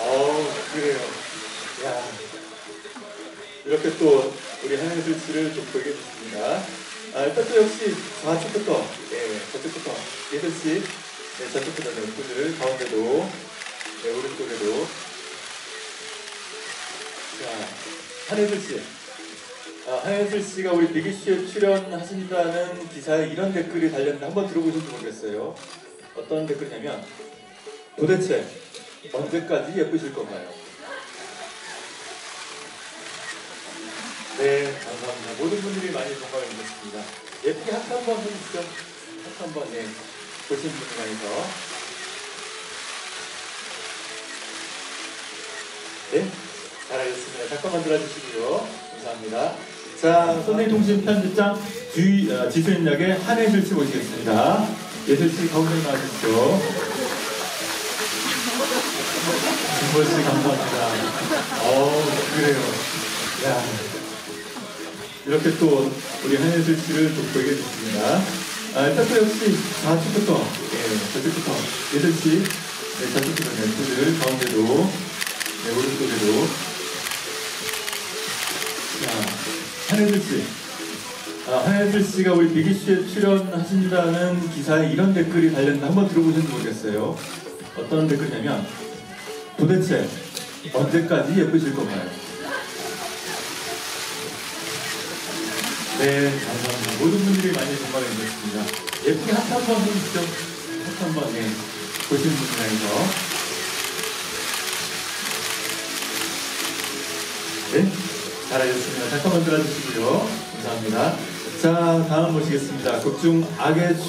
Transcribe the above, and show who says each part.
Speaker 1: 어 그래요. 야 이렇게 또 우리 한혜슬 씨를 돋보이게 됐습니다. 아, 일단 또 역시 좌측부터, 예, 저쪽부터 예슬 씨, 네, 저쪽부터 네, 분들 가운데도, 네, 오른쪽에도. 자, 한혜슬 씨. 아, 한혜슬 씨가 우리 비기쇼에 출연하신다는 기사에 이런 댓글이 달렸는데 한번 들어보셨는지 모르겠어요. 어떤 댓글이냐면, 도대체 언제까지 예쁘실 건가요? 네, 감사합니다. 모든 분들이 많이 공감해 주셨습니다. 예쁘게 하트 한번 해주시죠. 하트 한번, 네. 보신 분들 중에서. 네, 잘하셨습니다. 잠깐만 들어주시고요. 감사합니다. 자, 손해통신 편집장 주, 어, 지수인 역의 한혜슬 씨 모시겠습니다. 예슬 씨 가운데 나와주시죠. 김보 씨 감사합니다. 어우, 그래요. 야. 이렇게 또 우리 한혜슬 씨를 돋보이게 됐습니다. 아, 일단 또 역시 좌측부터, 예, 저쪽부터 예슬 씨, 네, 저쪽부터 멘트들 가운데도, 네, 오른쪽에도. 자, 한혜슬 씨. 아, 한혜슬 씨가 우리 비기쇼에 출연하신다는 기사에 이런 댓글이 달렸는데 한번 들어보셨는지 모르겠어요. 어떤 댓글이냐면, 도대체 언제까지 예쁘실 건가요? 네, 감사합니다. 모든 분들이 많이 공감해 주셨습니다. 예쁘게 하트 한번 해주시죠. 하트 한번, 네. 보시는 분들 중에서. 네, 잘하셨습니다. 잠깐만 들어주시고요. 감사합니다. 자, 다음 모시겠습니다. 극중 악의 주